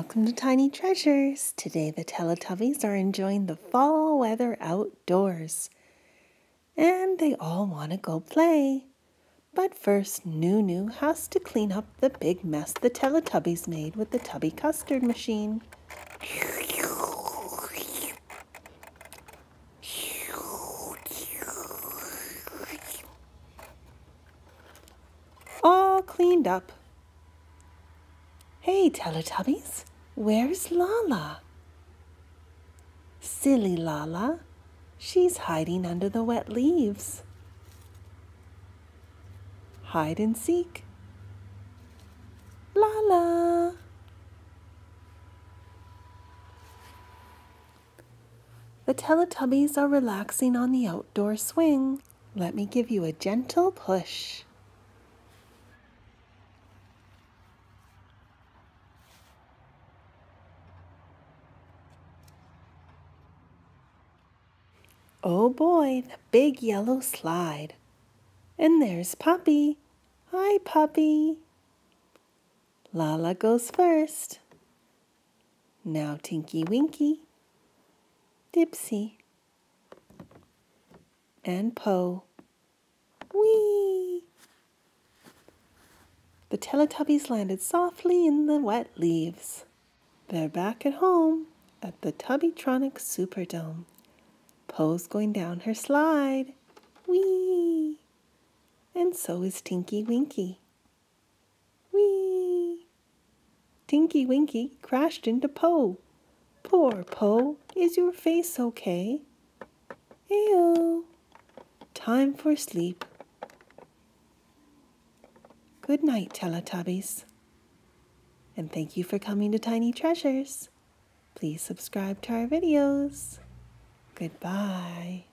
Welcome to Tiny Treasures. Today the Teletubbies are enjoying the fall weather outdoors. And they all want to go play. But first, Noo-Noo has to clean up the big mess the Teletubbies made with the Tubby Custard Machine. All cleaned up. Hey, Teletubbies, where's Laa-Laa? Silly Laa-Laa, she's hiding under the wet leaves. Hide and seek. Laa-Laa. The Teletubbies are relaxing on the outdoor swing. Let me give you a gentle push. Oh boy, the big yellow slide. And there's Puppy. Hi, Puppy. Laa-Laa goes first. Now Tinky Winky, Dipsy, and Po. Whee! The Teletubbies landed softly in the wet leaves. They're back at home at the Tubbytronic Superdome. Po's going down her slide. Whee! And so is Tinky Winky. Whee! Tinky Winky crashed into Po. Poor Po, is your face okay? Ew. Time for sleep. Good night, Teletubbies. And thank you for coming to Tiny Treasures. Please subscribe to our videos. Goodbye.